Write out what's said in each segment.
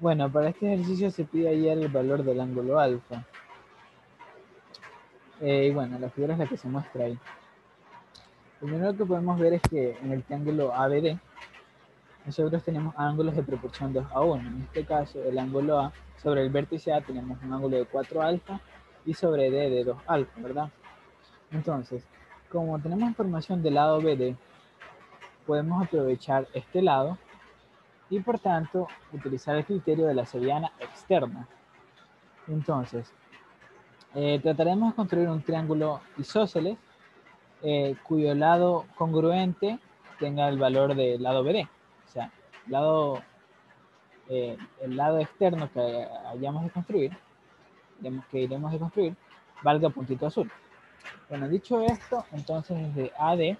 Bueno, para este ejercicio se pide hallar el valor del ángulo alfa. Eh, y bueno, la figura es la que se muestra ahí. Lo primero que podemos ver es que en el triángulo ABD, nosotros tenemos ángulos de proporción 2 a 1. En este caso, el ángulo A, sobre el vértice A tenemos un ángulo de 4 alfa y sobre D de 2 alfa, ¿verdad? Entonces, como tenemos información del lado BD, podemos aprovechar este lado y por tanto utilizar el criterio de la seriana externa. Entonces, eh, trataremos de construir un triángulo isósceles eh, cuyo lado congruente tenga el valor del lado BD. O sea, lado, eh, el lado externo que hayamos de construir, que iremos de construir, valga puntito azul. Bueno, dicho esto, entonces desde AD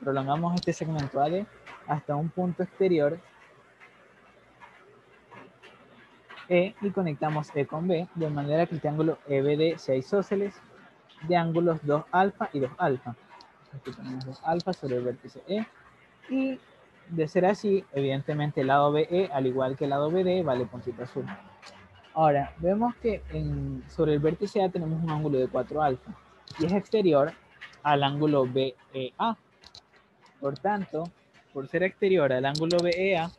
prolongamos este segmento AD hasta un punto exterior E y conectamos E con B, de manera que el triángulo EBD sea isósceles de ángulos 2 alfa y 2 alfa. Aquí tenemos 2 alfa sobre el vértice E. Y de ser así, evidentemente el lado BE, al igual que el lado BD, vale puntito azul. Ahora, vemos que en, sobre el vértice A tenemos un ángulo de 4 alfa y es exterior al ángulo BEA. Por tanto, por ser exterior al ángulo BEA,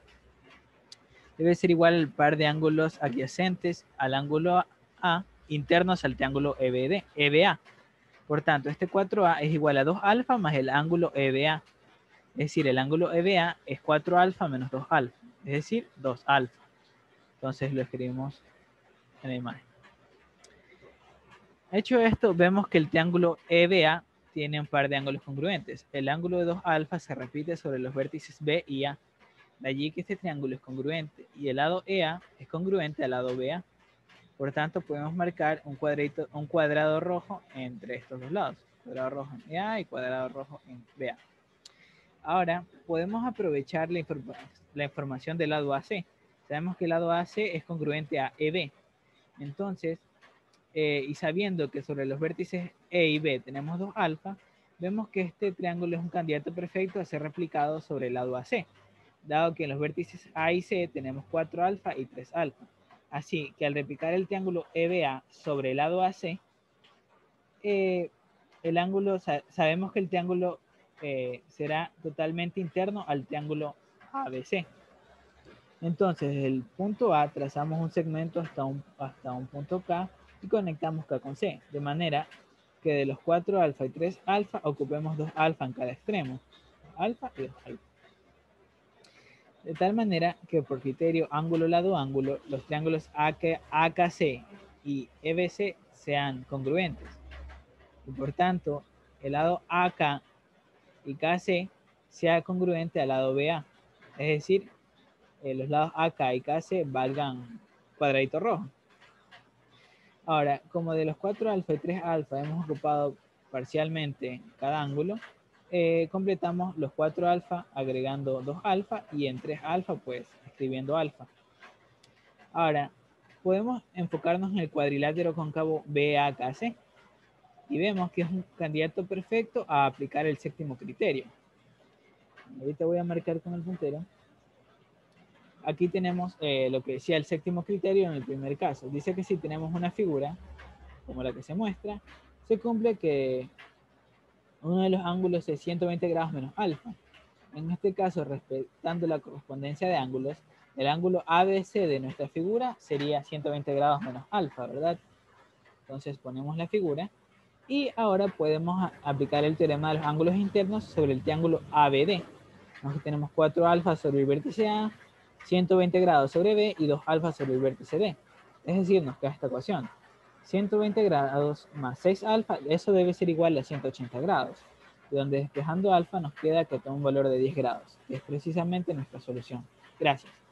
debe ser igual al par de ángulos adyacentes al ángulo A internos al triángulo EBD, EBA. Por tanto, este 4A es igual a 2 alfa más el ángulo EBA. Es decir, el ángulo EBA es 4 alfa menos 2 alfa, es decir, 2 alfa. Entonces lo escribimos en la imagen. Hecho esto, vemos que el triángulo EBA tiene un par de ángulos congruentes. El ángulo de 2 alfa se repite sobre los vértices B y A. De allí que este triángulo es congruente y el lado EA es congruente al lado BA. Por tanto, podemos marcar un, cuadrito, un cuadrado rojo entre estos dos lados. Cuadrado rojo en EA y cuadrado rojo en BA. Ahora, podemos aprovechar la, información del lado AC. Sabemos que el lado AC es congruente a EB. Entonces, eh, y sabiendo que sobre los vértices E y B tenemos dos alfa, vemos que este triángulo es un candidato perfecto a ser replicado sobre el lado AC, dado que en los vértices A y C tenemos 4 alfa y 3 alfa. Así que al replicar el triángulo EBA sobre el lado AC, eh, el ángulo, sabemos que el triángulo eh, será totalmente interno al triángulo ABC. Entonces, desde el punto A trazamos un segmento hasta un, hasta un punto K y conectamos K con C, de manera que de los 4 alfa y 3 alfa ocupemos 2 alfa en cada extremo, alfa y 2 alfa. De tal manera que por criterio ángulo-lado-ángulo, los triángulos AKC y EBC sean congruentes. Y por tanto, el lado AK y KC sea congruente al lado BA. Es decir, eh, los lados AK y KC valgan cuadradito rojo. Ahora, como de los 4 alfa y 3 alfa hemos ocupado parcialmente cada ángulo, eh, completamos los 4 alfa agregando 2 alfa y en 3 alfa pues escribiendo alfa. Ahora, podemos enfocarnos en el cuadrilátero cóncavo BAKC y vemos que es un candidato perfecto a aplicar el séptimo criterio. Ahorita voy a marcar con el puntero aquí tenemos eh, lo que decía el séptimo criterio en el primer caso. Dice que si tenemos una figura, como la que se muestra, se cumple que uno de los ángulos es 120 grados menos alfa. En este caso, respetando la correspondencia de ángulos, el ángulo ABC de nuestra figura sería 120 grados menos alfa, ¿verdad? Entonces ponemos la figura y ahora podemos aplicar el teorema de los ángulos internos sobre el triángulo ABD. Aquí tenemos 4 alfa sobre el vértice A, 120 grados sobre B y 2 alfa sobre el vértice D. Es decir, nos queda esta ecuación. 120 grados más 6 alfa, eso debe ser igual a 180 grados. De donde despejando alfa nos queda que toma un valor de 10 grados, que es precisamente nuestra solución. Gracias.